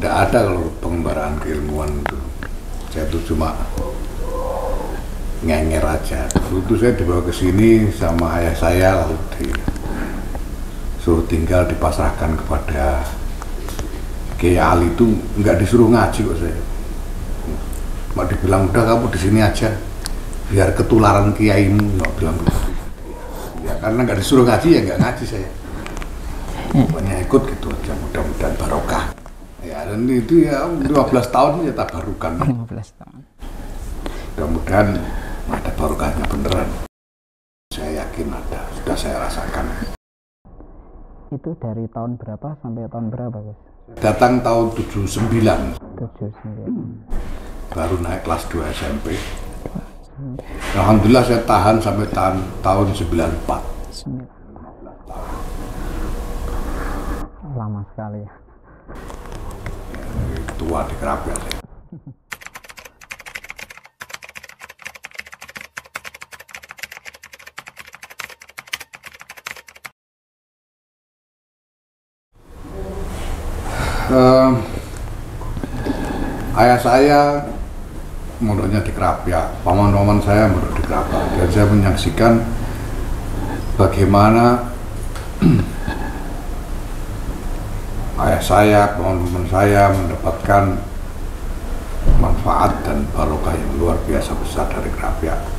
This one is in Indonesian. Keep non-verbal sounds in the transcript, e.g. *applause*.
ada kalau pengembaraan keilmuan itu. Saya tuh cuma ngenger aja. Dulu itu saya dibawa ke sini sama ayah saya lalu di suruh tinggal dipasrahkan kepada Kiai Ali itu nggak disuruh ngaji kok saya. Cuma dibilang udah kamu di sini aja. Biar ketularan kiaimu. Nggak bilang begitu. Ya karena nggak disuruh ngaji ya nggak ngaji saya. Pokoknya ikut gitu aja. Mudah-mudahan barokah ya dan itu ya 12 tahun ya tabarukan 15 tahun. mudah-mudahan ada barokahnya beneran saya yakin ada sudah saya rasakan Itu dari tahun berapa sampai tahun berapa, Gus? datang tahun 79 Tujuh sembilan. baru naik kelas 2 SMP Alhamdulillah saya tahan sampai tahun tahun 94 Sembilan. Lama sekali ya. Tua di. Eh, ayah saya mondoknya di Kerapia, paman-paman saya mondok di Kerapia, dan saya menyaksikan bagaimana *clears throat* ayah saya, paman-paman saya mendapatkan manfaat dan barokah yang luar biasa besar dari Kerapia.